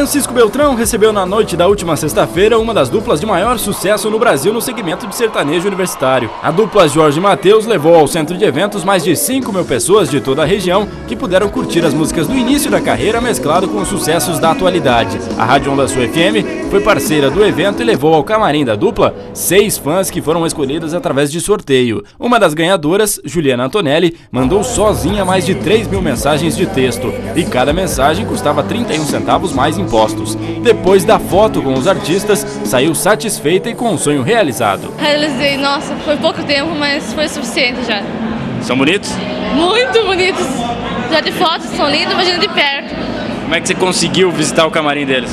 Francisco Beltrão recebeu na noite da última sexta-feira uma das duplas de maior sucesso no Brasil no segmento de sertanejo universitário. A dupla Jorge Mateus levou ao centro de eventos mais de 5 mil pessoas de toda a região que puderam curtir as músicas do início da carreira mesclado com os sucessos da atualidade. A Rádio Onda Sul FM foi parceira do evento e levou ao camarim da dupla seis fãs que foram escolhidas através de sorteio. Uma das ganhadoras, Juliana Antonelli, mandou sozinha mais de 3 mil mensagens de texto e cada mensagem custava 31 centavos mais Depois da foto com os artistas, saiu satisfeita e com o sonho realizado. Realizei, nossa, foi pouco tempo, mas foi suficiente já. São bonitos? Muito bonitos. Já de foto são lindos, imagina de perto. Como é que você conseguiu visitar o camarim deles?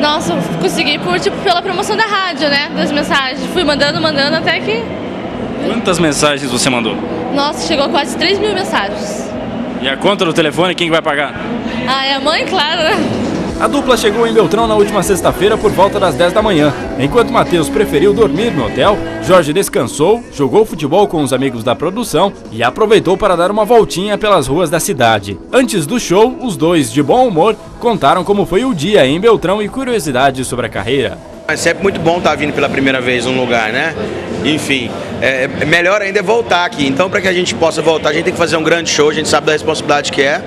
Nossa, consegui por, tipo, pela promoção da rádio, né? Das mensagens. Fui mandando, mandando até que. Quantas mensagens você mandou? Nossa, chegou a quase 3 mil mensagens. E a conta do telefone, quem vai pagar? Ah, é a mãe, claro, né? A dupla chegou em Beltrão na última sexta-feira por volta das 10 da manhã. Enquanto Matheus preferiu dormir no hotel, Jorge descansou, jogou futebol com os amigos da produção e aproveitou para dar uma voltinha pelas ruas da cidade. Antes do show, os dois, de bom humor, contaram como foi o dia em Beltrão e curiosidades sobre a carreira. É sempre muito bom estar vindo pela primeira vez num lugar, né? Enfim, é, é melhor ainda é voltar aqui. Então, para que a gente possa voltar, a gente tem que fazer um grande show, a gente sabe da responsabilidade que é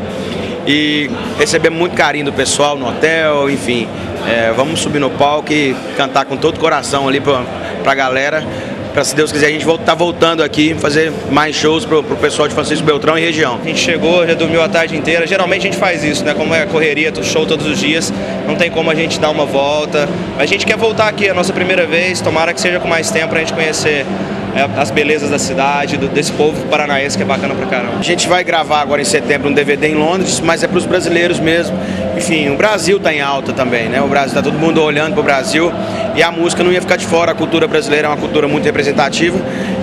e receber muito carinho do pessoal no hotel, enfim. É, vamos subir no palco e cantar com todo o coração ali pra, pra galera. Para se Deus quiser a gente tá voltando aqui fazer mais shows pro, pro pessoal de Francisco Beltrão e região. A gente chegou, já dormiu a tarde inteira. Geralmente a gente faz isso, né? Como é correria, show todos os dias, não tem como a gente dar uma volta. A gente quer voltar aqui, é a nossa primeira vez, tomara que seja com mais tempo pra gente conhecer as belezas da cidade, desse povo paranaense que é bacana pra caramba. A gente vai gravar agora em setembro um DVD em Londres, mas é para os brasileiros mesmo. Enfim, o Brasil está em alta também, né? O Brasil está todo mundo olhando para o Brasil e a música não ia ficar de fora. A cultura brasileira é uma cultura muito representativa.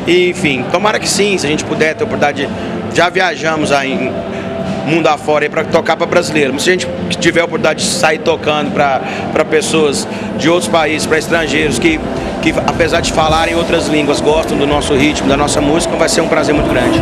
E, enfim, tomara que sim, se a gente puder ter a oportunidade de. Já viajamos aí mundo afora para tocar para brasileiro. Mas se a gente tiver a oportunidade de sair tocando para pessoas de outros países, para estrangeiros que que apesar de falarem outras línguas, gostam do nosso ritmo, da nossa música, vai ser um prazer muito grande.